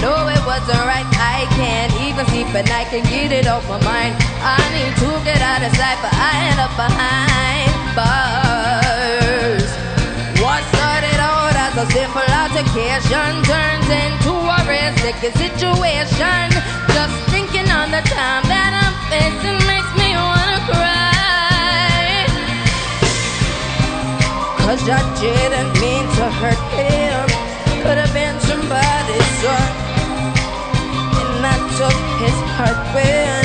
know it wasn't right. I can't even sleep and I can get it off my mind. I need to get out of sight, but I end up behind bars. What started out as a simple altercation turns into a real sticky situation. Just thinking on the time that I'm facing makes me wanna cry. Cause I didn't when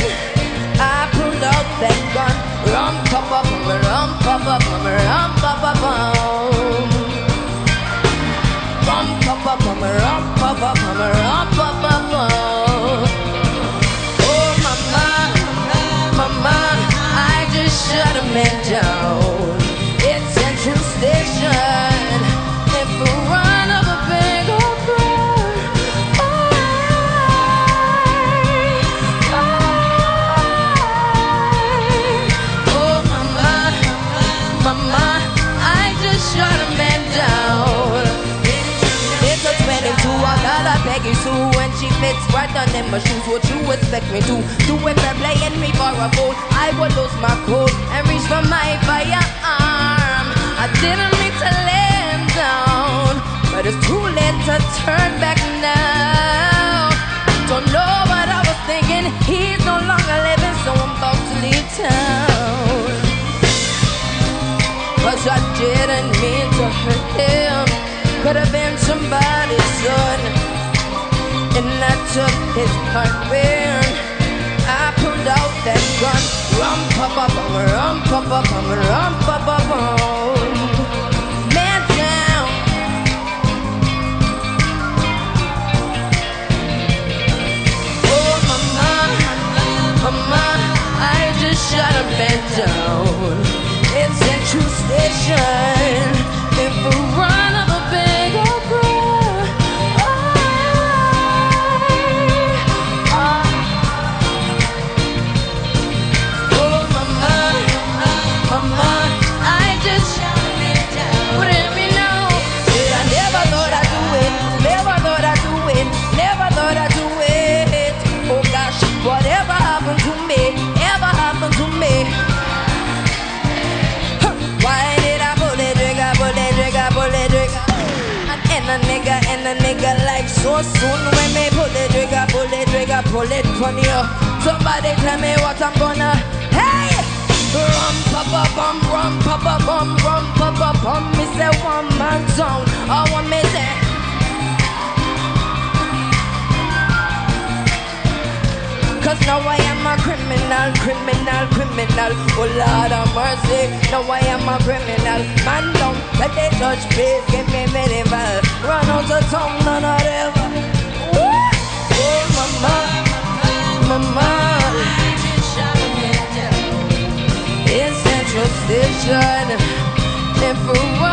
I pulled out that gun. Rum, pa, bum, rum, pa, bum, rum, pa, bum. Rum, pa, bum, rum, Sue and she fits right on in my shoes. What you expect me to do if they're playing me for a fool? I would lose my cool and reach for my firearm. I didn't mean to land down, but it's too late to turn back now. Don't know what I was thinking. He's no longer living, so I'm about to leave town. Cause I didn't mean to hurt him. Could have been somebody's son. And I took his heart when I pulled out that gun. Rum pa bum, rum pa bum, rum so soon when me pull the trigger, pull the trigger, pull it from you. Somebody tell me what I'm gonna. Hey! Rum pa pa bum, rum pa pa bum, rum pa pa bum. Me say one man sound, I want me say. Cause now I am a criminal, criminal, criminal. Oh Lord of mercy, now I am a criminal. Man down, let the judge please give me medieval. Run Station, if we